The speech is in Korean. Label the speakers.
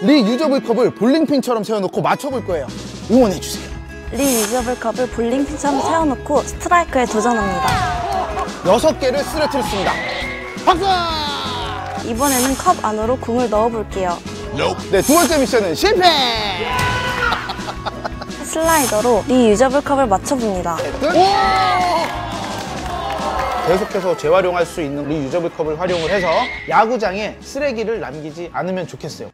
Speaker 1: reusable 컵을 볼링핀처럼 세워놓고 맞춰볼 거예요. 응원해주세요.
Speaker 2: reusable 컵을 볼링핀처럼 세워놓고 스트라이크에 도전합니다.
Speaker 1: 여섯 개를 쓰러뜨렸습니다. 박수!
Speaker 2: 이번에는 컵 안으로 공을 넣어볼게요.
Speaker 1: 네, 두 번째 미션은 실패!
Speaker 2: 슬라이더로 reusable 컵을 맞춰봅니다.
Speaker 1: 계속해서 재활용할 수 있는 reusable 컵을 활용을 해서 야구장에 쓰레기를 남기지 않으면 좋겠어요.